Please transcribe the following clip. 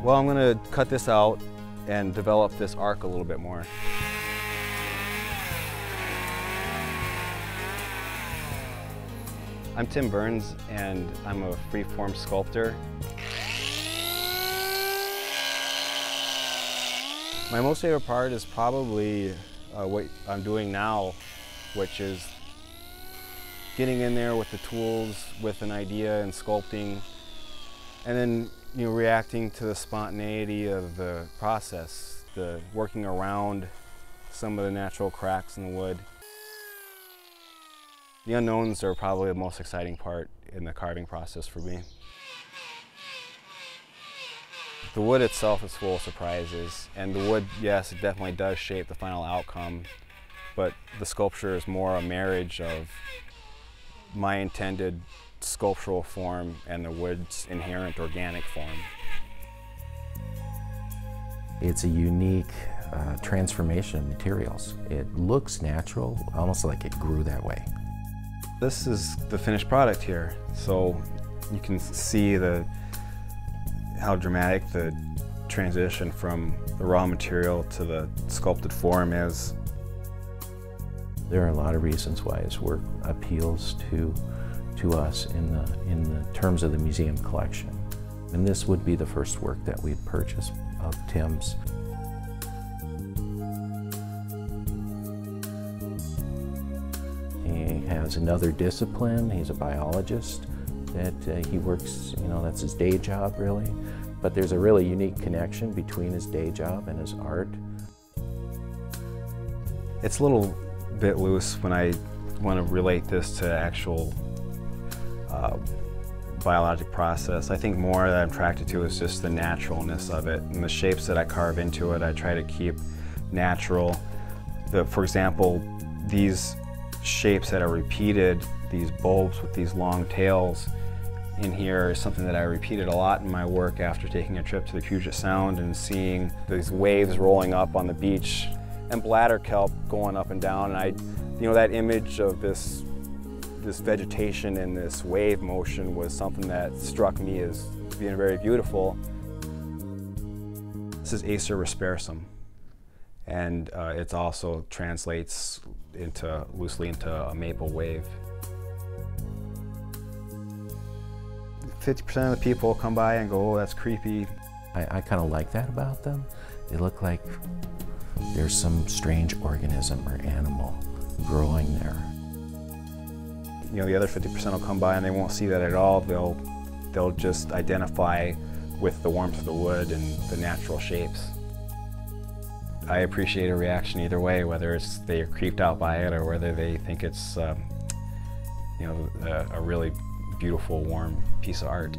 Well, I'm going to cut this out and develop this arc a little bit more. I'm Tim Byrns and I'm a freeform sculptor. My most favorite part is probably uh, what I'm doing now, which is getting in there with the tools, with an idea and sculpting, and then you know reacting to the spontaneity of the process, the working around some of the natural cracks in the wood. The unknowns are probably the most exciting part in the carving process for me. The wood itself is full of surprises, and the wood, yes, it definitely does shape the final outcome, but the sculpture is more a marriage of my intended sculptural form and the wood's inherent organic form. It's a unique uh, transformation of materials. It looks natural, almost like it grew that way. This is the finished product here, so you can see the how dramatic the transition from the raw material to the sculpted form is. There are a lot of reasons why his work appeals to, to us in the, in the terms of the museum collection. And this would be the first work that we'd purchase of Tim's. He has another discipline, he's a biologist, that uh, he works, you know, that's his day job really. But there's a really unique connection between his day job and his art. It's a little bit loose when I want to relate this to actual uh, biologic process. I think more that I'm attracted to is just the naturalness of it and the shapes that I carve into it. I try to keep natural. The, for example, these shapes that are repeated, these bulbs with these long tails in here is something that I repeated a lot in my work after taking a trip to the Puget Sound and seeing these waves rolling up on the beach and bladder kelp going up and down. And I, you know, that image of this, this vegetation and this wave motion was something that struck me as being very beautiful. This is Acer risperisum, and uh, it also translates into loosely into a maple wave. 50% of the people come by and go, oh, that's creepy. I, I kind of like that about them. They look like there's some strange organism or animal growing there. You know, the other 50% will come by and they won't see that at all. They'll, they'll just identify with the warmth of the wood and the natural shapes. I appreciate a reaction either way, whether it's they're creeped out by it or whether they think it's, um, you know, a, a really beautiful, warm piece of art.